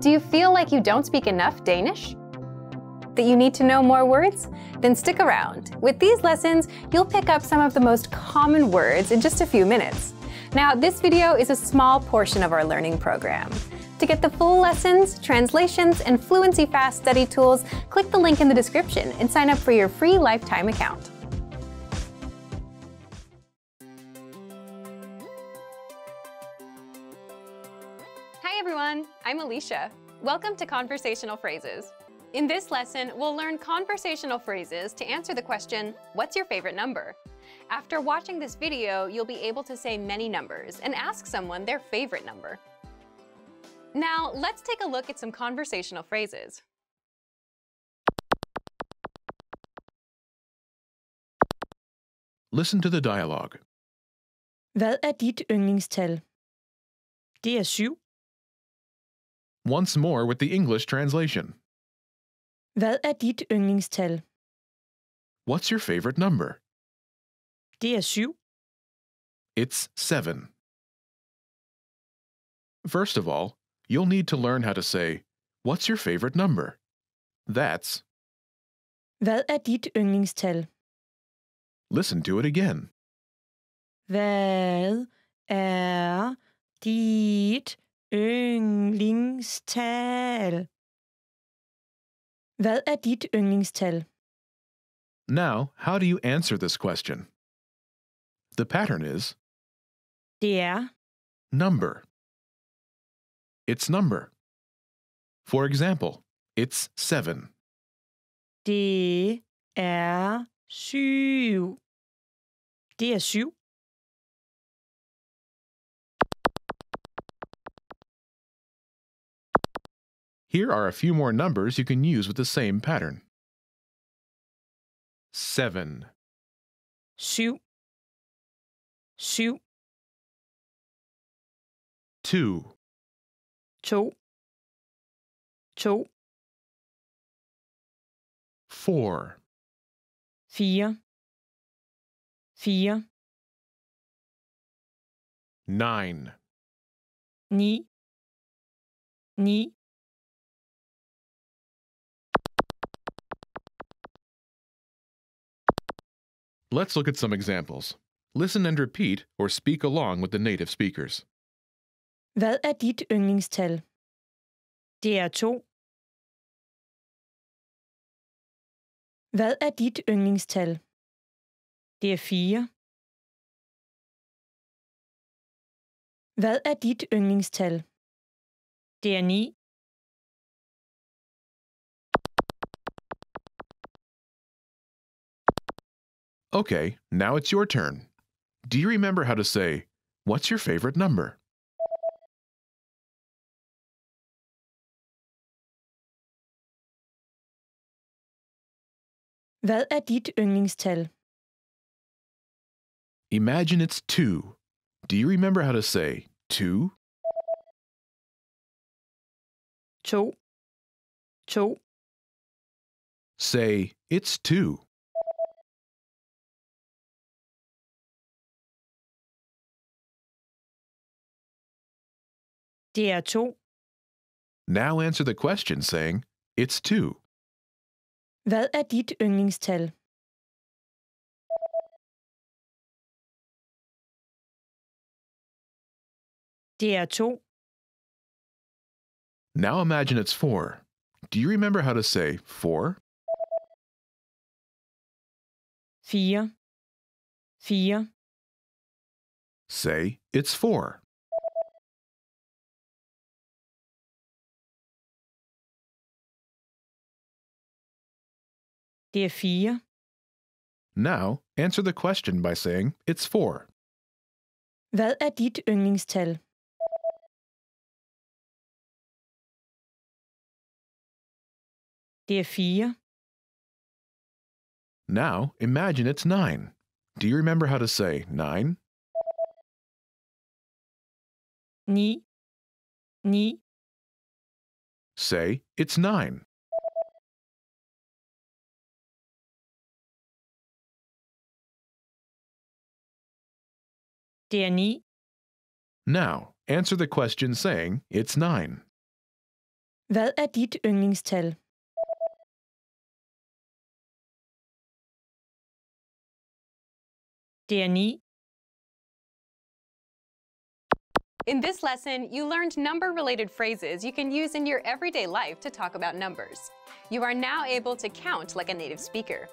Do you feel like you don't speak enough Danish? That you need to know more words? Then stick around. With these lessons, you'll pick up some of the most common words in just a few minutes. Now, this video is a small portion of our learning program. To get the full lessons, translations, and Fluency Fast study tools, click the link in the description and sign up for your free lifetime account. Everyone, I'm Alicia. Welcome to Conversational Phrases. In this lesson, we'll learn conversational phrases to answer the question, what's your favorite number? After watching this video, you'll be able to say many numbers and ask someone their favorite number. Now, let's take a look at some conversational phrases. Listen to the dialogue. Hvad er dit yndlingstal? Det er syv. Once more with the English translation. Hvad er dit yndlingstal? What's your favorite number? Det er syv. It's seven. First of all, you'll need to learn how to say, What's your favorite number? That's, Hvad er dit yndlingstal? listen to it again. Hvad er dit yndlingstal? Hvad er dit yndlingstal? Now, how do you answer this question? The pattern is Det er number. It's number. For example, it's seven. Det er syv. Det er syv. Here are a few more numbers you can use with the same pattern. Seven, Syv. Syv. two, To. To. four, Fire. Fire. nine, Ni. Ni. Let's look at some examples. Listen and repeat or speak along with the native speakers. Hvad er dit yndlingstal? Det er to. Hvad er dit yndlingstal? Det er fire. Hvad er dit yndlingstal? Det er ni. Okay, now it's your turn. Do you remember how to say, What's your favorite number? Hvad er dit yndlingstal? Imagine it's two. Do you remember how to say, Two? To. To. Say, It's two. Det er to. Now answer the question saying, It's two. Hvad er dit yndlingstal? Det er to. Now imagine it's four. Do you remember how to say four? Fire. Fire. Say, It's four. Det er fire. Now answer the question by saying, It's four. Hvad er dit yndlingstal? Det er fire. Now imagine it's nine. Do you remember how to say nine? Ni. Ni. Say, It's nine. Det er ni. Now, answer the question saying, It's nine. Hvad er dit yndlingstal? Det er 9. In this lesson, you learned number related phrases you can use in your everyday life to talk about numbers. You are now able to count like a native speaker.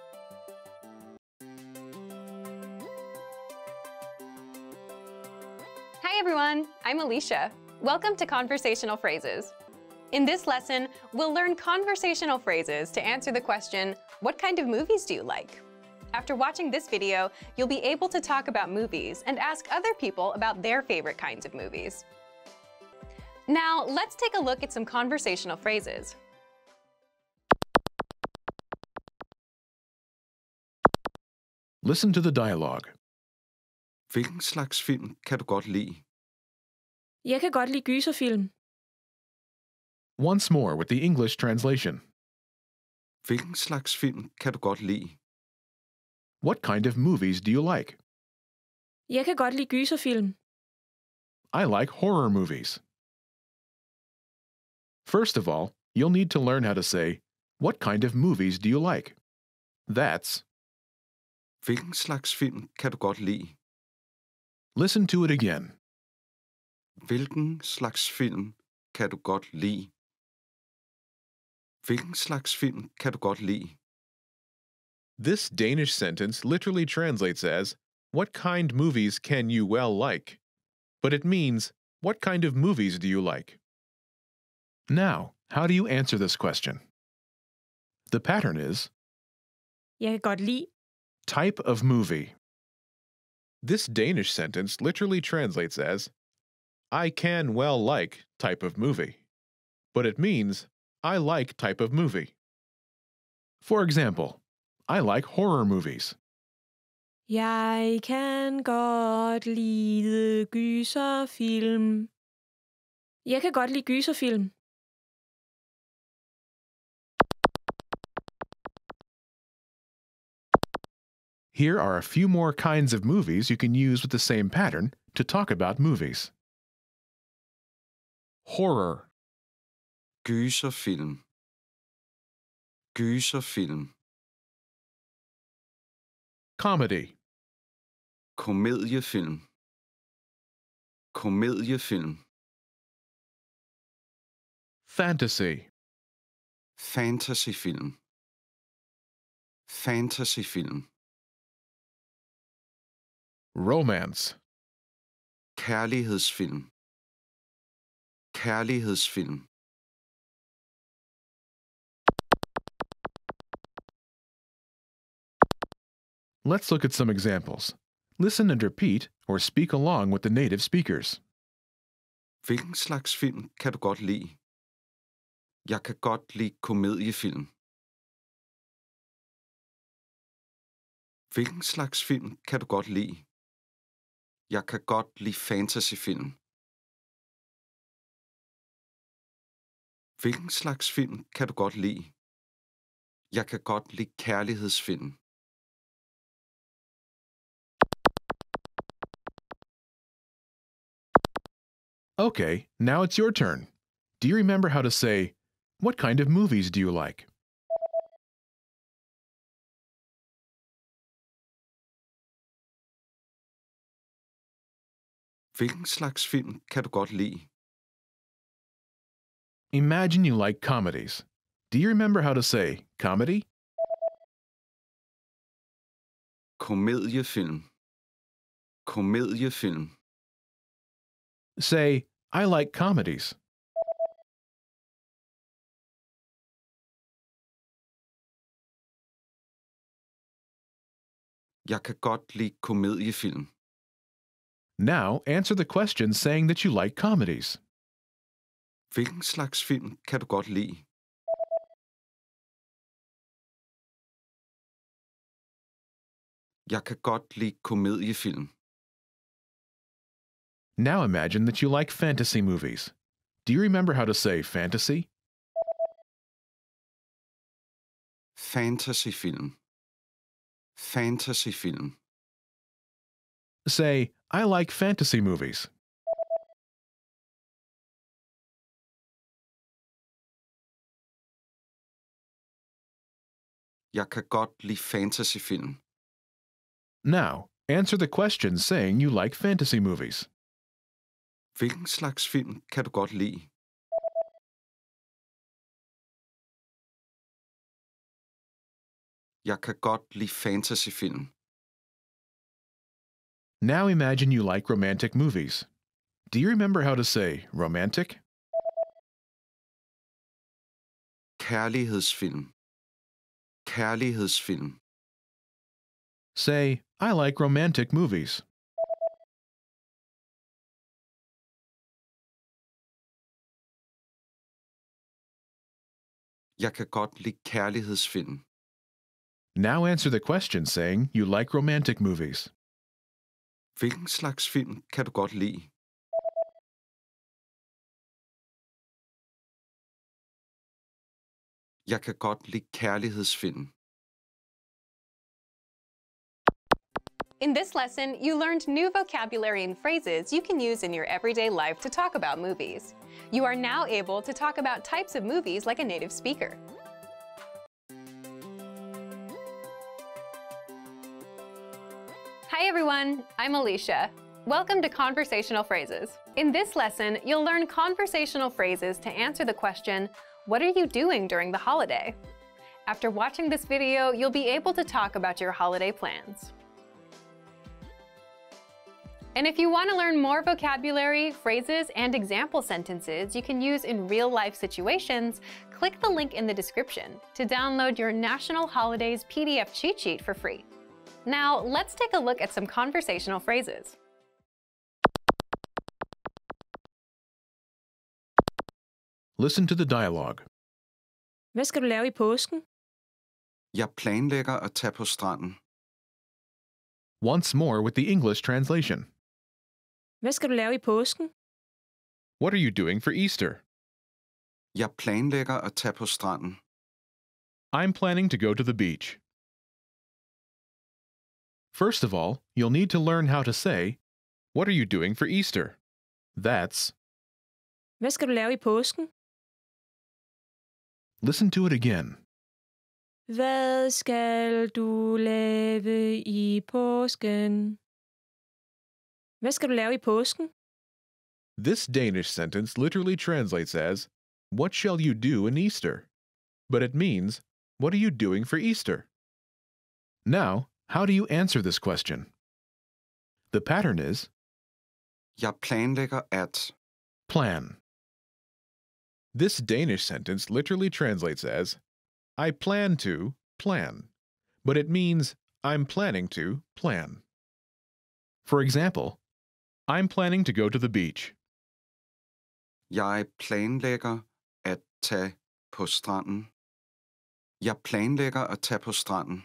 Hi everyone, I'm Alicia. Welcome to Conversational Phrases. In this lesson, we'll learn conversational phrases to answer the question, what kind of movies do you like? After watching this video, you'll be able to talk about movies and ask other people about their favorite kinds of movies. Now, let's take a look at some conversational phrases. Listen to the dialogue. Hvilken slags film kan du godt lide? Jeg kan godt lide gyserfilm. Once more with the English translation. Hvilken slags film kan du godt lide? What kind of movies do you like? Jeg kan godt lide gyserfilm. I like horror movies. First of all, you'll need to learn how to say, What kind of movies do you like? That's, Hvilken slags film kan du godt lide? Listen to it again. Hvilken slags film kan du godt lide? Hvilken slags film kan du godt lide? This Danish sentence literally translates as, What kind movies can you well like? But it means, What kind of movies do you like? Now, how do you answer this question? The pattern is Jeg kan godt lide. type of movie. This Danish sentence literally translates as, I can well like type of movie. But it means, I like type of movie. For example, I like horror movies. Jeg kan godt lide gyserfilm. Jeg kan godt lide gyserfilm. Here are a few more kinds of movies you can use with the same pattern to talk about movies. Horror, Gyserfilm. Gyserfilm. comedy, Komediefilm. Komediefilm. fantasy, Fantasyfilm. Fantasyfilm. Romance, Kærlighedsfilm. Kærlighedsfilm. Let's look at some examples. Listen and repeat or speak along with the native speakers. Hvilken slags film kan du godt lide? Jeg kan godt lide komediefilm. Hvilken slags film kan du godt lide? Jeg kan godt lide fantasyfilm. Hvilken slags film kan du godt lide? Jeg kan godt lide kærlighedsfilm. Okay, now it's your turn. Do you remember how to say, What kind of movies do you like? Hvilken slags film kan du godt lide? Imagine you like comedies. Do you remember how to say comedy? Komediefilm. Komediefilm. Say, I like comedies. Jeg kan godt lide komediefilm. Now answer the question saying that you like comedies. Hvilken slags film kan du godt lide? Jeg kan godt lide komediefilm. Now imagine that you like fantasy movies. Do you remember how to say fantasy? Fantasyfilm. Fantasyfilm. Say, I like fantasy movies. Jeg kan godt lide fantasyfilm. Now, answer the question saying you like fantasy movies. Hvilken slags film kan du godt lide? Jeg kan godt lide fantasyfilm. Now imagine you like romantic movies. Do you remember how to say romantic? Kærlighedsfilm. Kærlighedsfilm. Say, I like romantic movies. Jeg kan godt lide kærlighedsfilm. Now answer the question saying you like romantic movies. Hvilken slags film kan du godt lide? Jeg kan godt lide kærlighedsfilm. In this lesson, you learned new vocabulary and phrases you can use in your everyday life to talk about movies. You are now able to talk about types of movies like a native speaker. Hi everyone, I'm Alicia. Welcome to Conversational Phrases. In this lesson, you'll learn conversational phrases to answer the question, what are you doing during the holiday? After watching this video, you'll be able to talk about your holiday plans. And if you want to learn more vocabulary, phrases, and example sentences you can use in real life situations, click the link in the description to download your National Holidays PDF cheat sheet for free. Now, let's take a look at some conversational phrases. Listen to the dialogue. Hvad skal du lave i påsken? Jeg planlægger at tage på stranden. Once more with the English translation. Hvad skal du lave i påsken? What are you doing for Easter? Jeg planlægger at tage på stranden. I'm planning to go to the beach. First of all, you'll need to learn how to say, What are you doing for Easter? That's, Hvad skal du lave i påsken? listen to it again. Hvad skal du lave i påsken? Hvad skal du lave i påsken? This Danish sentence literally translates as, What shall you do in Easter? But it means, What are you doing for Easter? Now, how do you answer this question? The pattern is Jeg planlægger at. plan. This Danish sentence literally translates as, I plan to plan, but it means I'm planning to plan. For example, I'm planning to go to the beach. Jeg planlægger at tage på stranden. Jeg planlægger at tage på stranden.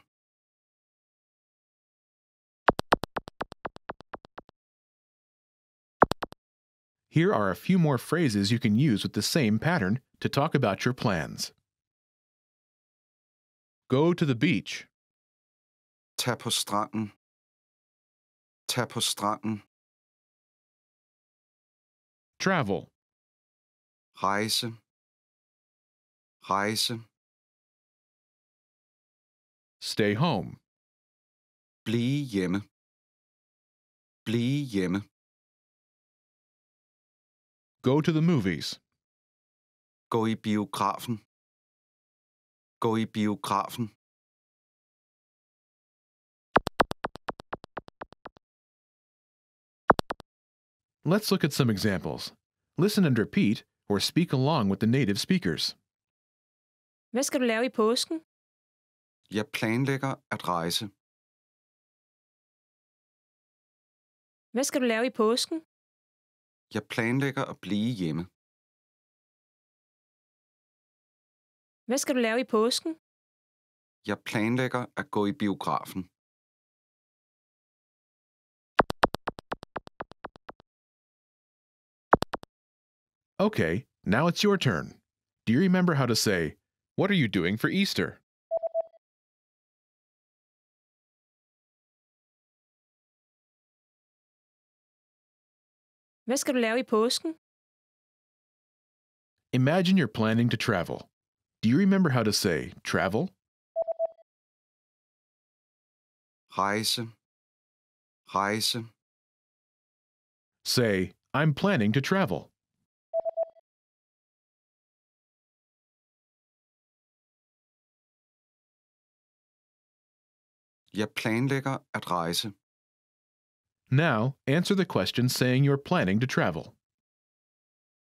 Here are a few more phrases you can use with the same pattern to talk about your plans. Go to the beach. Tag på stranden. Tag på stranden. Travel. Rejse. Rejse. Stay home. Blive hjemme. Blive hjemme. Go to the movies. Gå i biografen. Gå i biografen. Let's look at some examples. Listen and repeat or speak along with the native speakers. Hvad skal du lave i påsken? Jeg planlægger at rejse. Hvad skal du lave i påsken? Jeg planlægger at blive hjemme. Hvad skal du lave i påsken? Jeg planlægger at gå i biografen. Okay, now it's your turn. Do you remember how to say, What are you doing for Easter? Hvad skal du lave i påsken? Imagine you're planning to travel. Do you remember how to say travel? rejse, rejse, Say, I'm planning to travel. jeg planlægger at rejse. Now, answer the question saying you're planning to travel.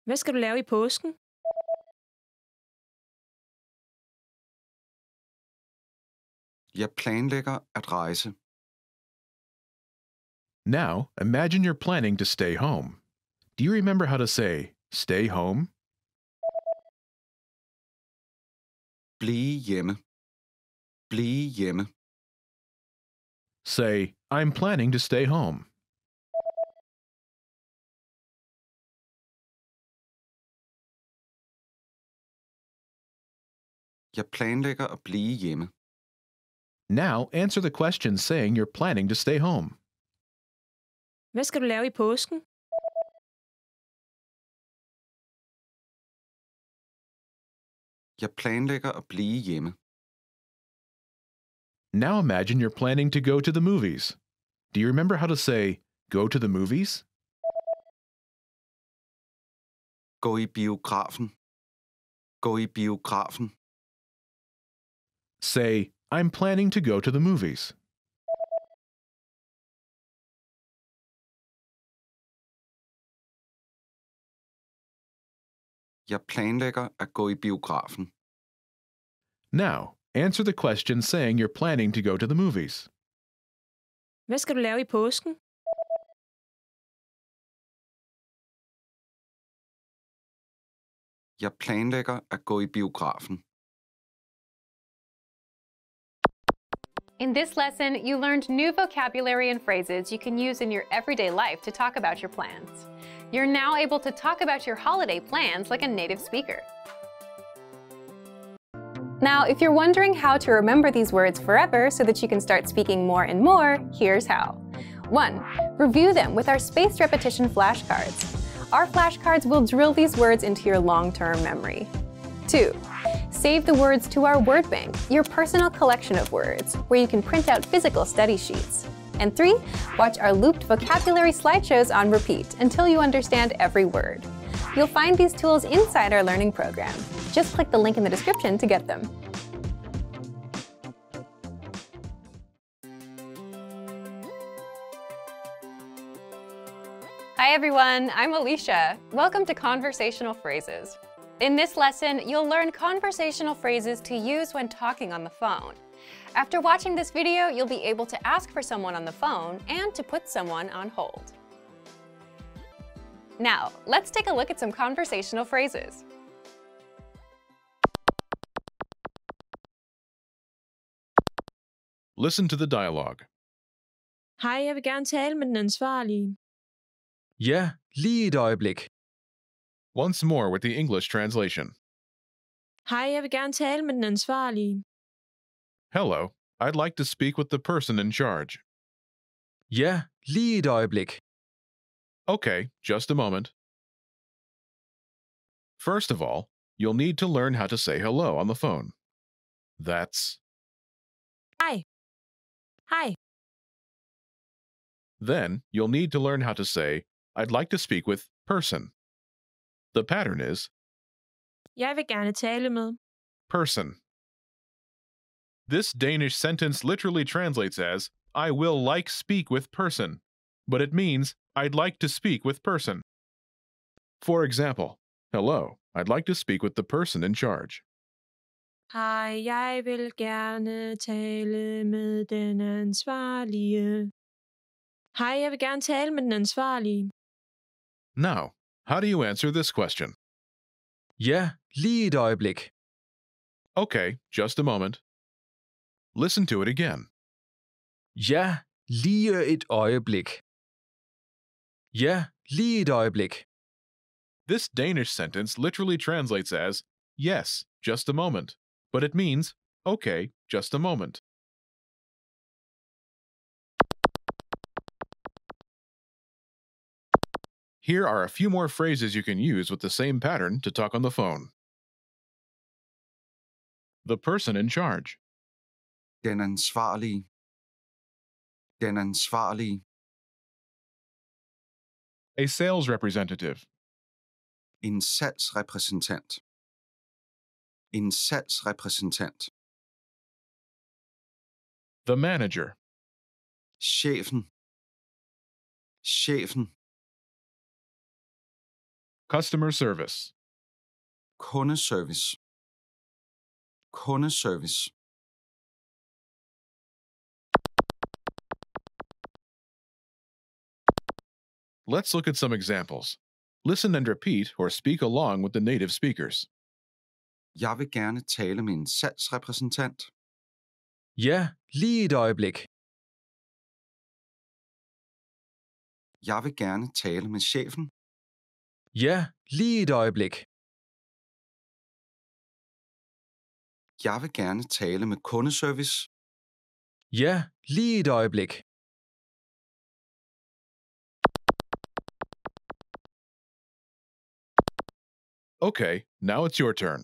Hvad skal du lave i påsken? Jeg planlægger at rejse. Now, imagine you're planning to stay home. Do you remember how to say, stay home? Blive hjemme. Blive hjemme. Say, I'm planning to stay home. Jeg planlægger at blive hjemme. Now, answer the question saying you're planning to stay home. Hvad skal du lave i påsken? Jeg planlægger at blive hjemme. Now imagine you're planning to go to the movies. Do you remember how to say, go to the movies? Gå i biografen. Gå i biografen. Say, I'm planning to go to the movies. Jeg planlægger at gå i biografen. Now, answer the question saying you're planning to go to the movies. Hvad skal du lave i påsken? Jeg planlægger at gå i biografen. In this lesson, you learned new vocabulary and phrases you can use in your everyday life to talk about your plans. You're now able to talk about your holiday plans like a native speaker. Now, if you're wondering how to remember these words forever so that you can start speaking more and more, here's how. 1. Review them with our spaced repetition flashcards. Our flashcards will drill these words into your long-term memory. 2. Save the words to our word bank, your personal collection of words, where you can print out physical study sheets. And 3. Watch our looped vocabulary slideshows on repeat until you understand every word. You'll find these tools inside our learning program. Just click the link in the description to get them. Hi everyone, I'm Alicia. Welcome to Conversational Phrases. In this lesson, you'll learn conversational phrases to use when talking on the phone. After watching this video, you'll be able to ask for someone on the phone and to put someone on hold. Now, let's take a look at some conversational phrases. Listen to the dialogue. Hej, jeg vil gerne tale med den ansvarlige. Ja, lige et øjeblik. Once more with the English translation. Hej, jeg vil gerne tale med den ansvarlige. Hello, I'd like to speak with the person in charge. Ja, lige et øjeblik. Okay, just a moment. First of all, you'll need to learn how to say hello on the phone. That's Hi. Hej. Then you'll need to learn how to say, I'd like to speak with person. The pattern is Jeg vil gerne tale med. person. This Danish sentence literally translates as, I will like speak with person, but it means, I'd like to speak with person. For example, hello, I'd like to speak with the person in charge. Hej, jeg vil gerne tale med den ansvarlige. Hej, jeg vil gerne tale med den ansvarlige. Now, how do you answer this question? Ja, lige et øjeblik. Okay, just a moment. Listen to it again. Ja, lige et øjeblik. Ja, lige et øjeblik. This Danish sentence literally translates as, yes, just a moment, but it means, okay, just a moment. Here are a few more phrases you can use with the same pattern to talk on the phone. The person in charge. Den ansvarlige. Den ansvarlige. A sales representative. En salgsrepræsentant. En salgsrepræsentant. The manager. Chefen. Chefen. Customer service. Kundeservice. Kundeservice. Let's look at some examples. Listen and repeat or speak along with the native speakers. Jeg vil gerne tale med en salgsrepræsentant. Ja, lige et øjeblik. Jeg vil gerne tale med chefen. Ja, lige et øjeblik. Jeg vil gerne tale med kundeservice. Ja, lige et øjeblik. Okay, now it's your turn.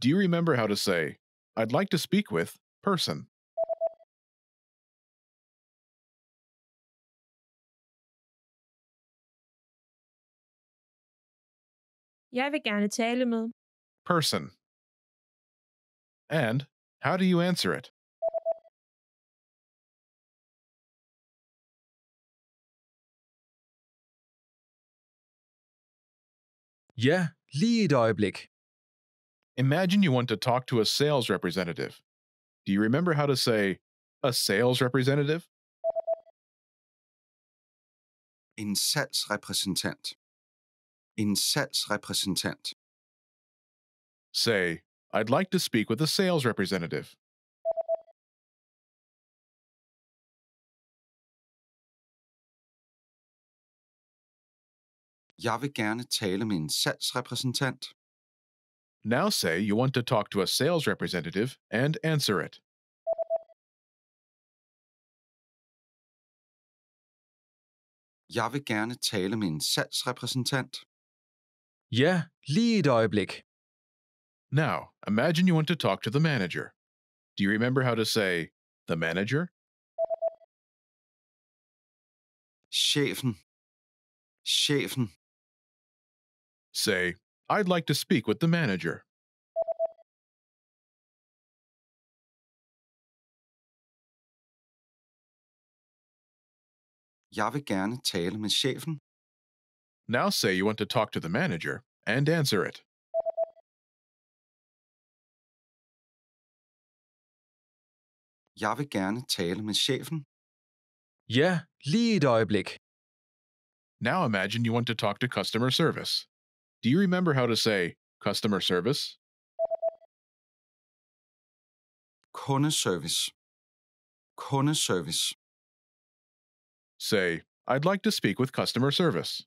Do you remember how to say, I'd like to speak with person? Jeg vil gerne tale med. Person. And how do you answer it? Ja, lige et øjeblik. Imagine you want to talk to a sales representative. Do you remember how to say, a sales representative? En salgsrepræsentant. Say, I'd like to speak with a sales representative. Jeg vil gerne tale med en salgsrepræsentant. Now say you want to talk to a sales representative and answer it. Jeg vil gerne tale med en salgsrepræsentant. Ja, lige et øjeblik. Now, imagine you want to talk to the manager. Do you remember how to say, the manager? Chefen. Chefen. Say, I'd like to speak with the manager. Jeg vil gerne tale med chefen. Now say you want to talk to the manager and answer it. Jeg vil gerne tale med chefen. Ja, lige et øjeblik. Now imagine you want to talk to customer service. Do you remember how to say customer service? Kundeservice. Kundeservice. Say, I'd like to speak with customer service.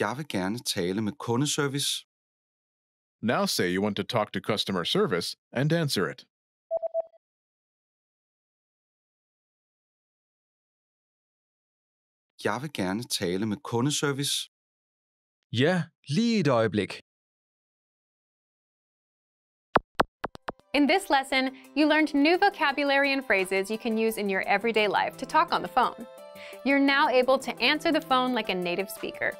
Jeg vil gerne tale med kundeservice. Now say you want to talk to customer service and answer it. Jeg vil gerne tale med kundeservice. Ja, lige et øjeblik. In this lesson, you learned new vocabulary and phrases you can use in your everyday life to talk on the phone. You're now able to answer the phone like a native speaker.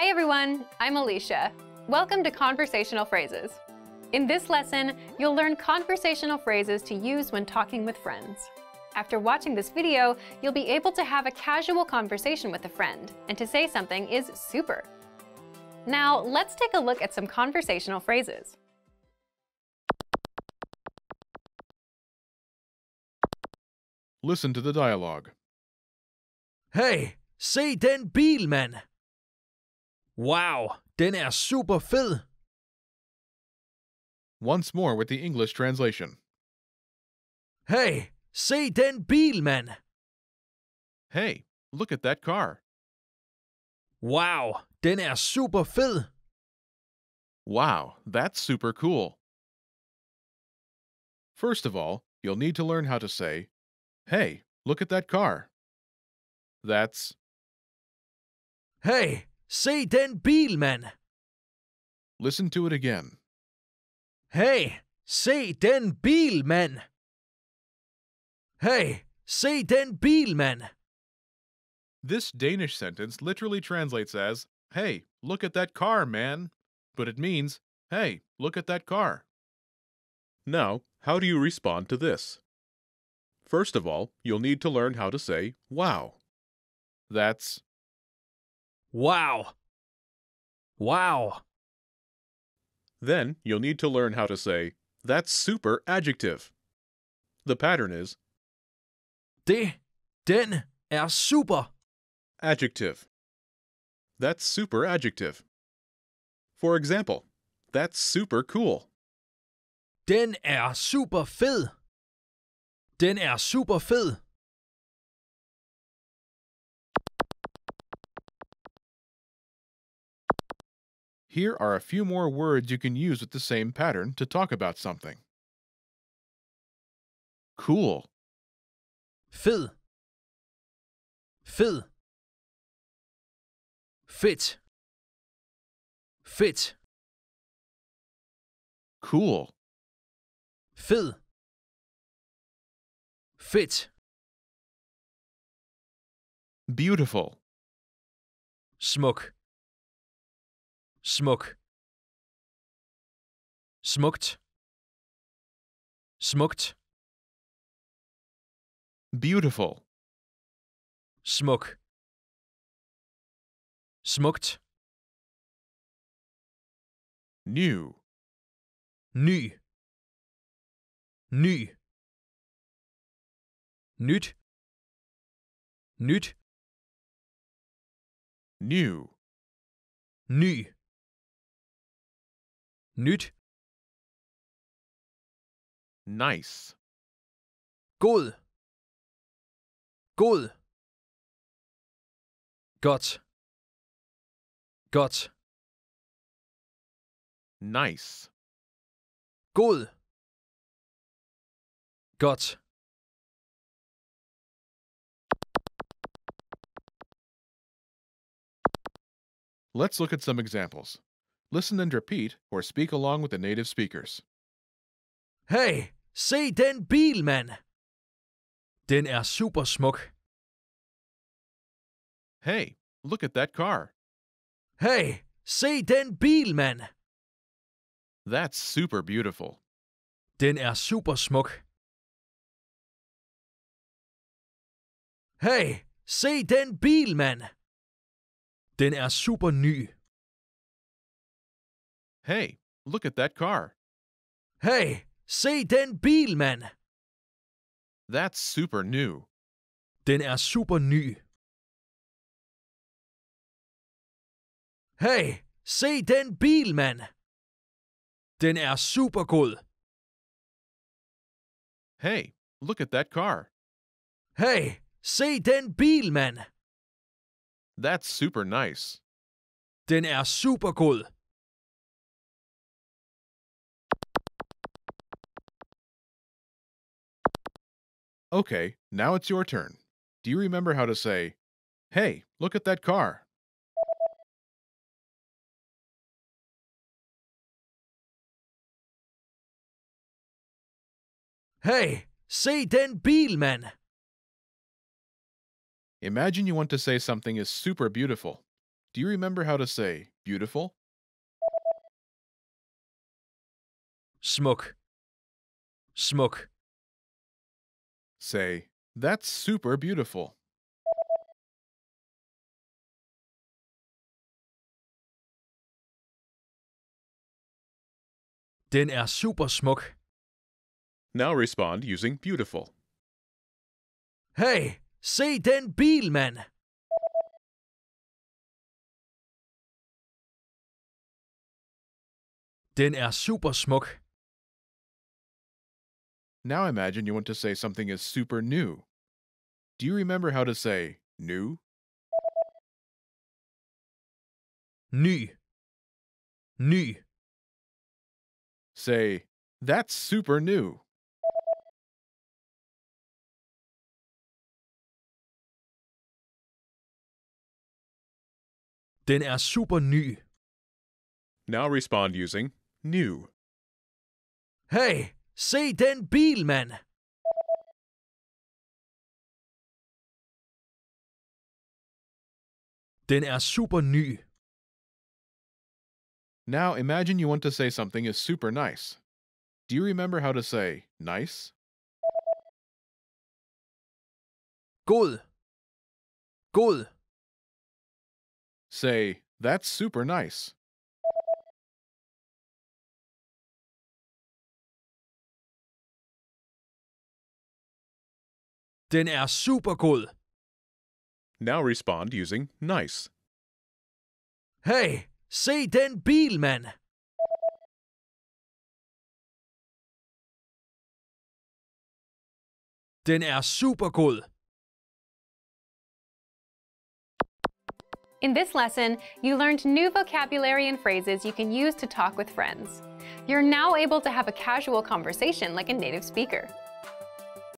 Hi everyone, I'm Alicia. Welcome to Conversational Phrases. In this lesson, you'll learn conversational phrases to use when talking with friends. After watching this video, you'll be able to have a casual conversation with a friend, and to say something is super. Now, let's take a look at some conversational phrases. Listen to the dialogue. Hey, se den bil, mand! Wow, den er super fed! Once more with the English translation. Hey, se den bil, mand! Hey, look at that car. Wow, den er super fed! Wow, that's super cool. First of all, you'll need to learn how to say, Hey, look at that car. That's Hey, se den bil, mand! Listen to it again. Hey, se den bil, mand! Hey, se den bil, mand! This Danish sentence literally translates as, Hey, look at that car, man. But it means, Hey, look at that car. Now, how do you respond to this? First of all, you'll need to learn how to say, Wow. That's Wow! Wow! Then you'll need to learn how to say, That's super adjective. The pattern is Det, den er super. adjective. That's super adjective. For example, that's super cool. Den er super fed. Den er super fed. Here are a few more words you can use with the same pattern to talk about something. Cool, Fed. Fed. Fit. Fit. cool, Fed. Fit. beautiful, Smuk. Smuk. Smukt. Smukt. beautiful, Smuk. Smukt. new, Ny. Ny. Nyt. Nyt. new, Ny. Nyt. nice, God. God. Godt. Godt. nice, God. Godt. Let's look at some examples. Listen and repeat or speak along with the native speakers. Hey, se den bil, mand! Den er super smuk. Hey, look at that car. Hey, se den bil, mand! That's super beautiful. Den er super smuk. Hey, se den bil, mand! Den er super ny. Hey, look at that car. Hey, se den bil, mand! That's super new. Den er super ny. Hey, se den bil, mand! Den er super god. Hey, look at that car. Hey, se den bil, mand! That's super nice. Den er super god. Okay, now it's your turn. Do you remember how to say, Hey, look at that car? Hey, se den bil, mand! Imagine you want to say something is super beautiful. Do you remember how to say beautiful? Smuk. Smuk. Say, That's super beautiful. Den er super smuk. Now respond using beautiful. Hey, se den bil, mand! Den er super smuk. Now imagine you want to say something is super new. Do you remember how to say new? Ny. Ny. Say, That's super new. Den er super ny. Now respond using new. Hey, se den bil, mand! Den er super ny. Now imagine you want to say something is super nice. Do you remember how to say nice? God. God. Say, that's super nice. Den er super god. Now respond using nice. Hej, se den bil, mand! Den er super god. In this lesson, you learned new vocabulary and phrases you can use to talk with friends. You're now able to have a casual conversation like a native speaker.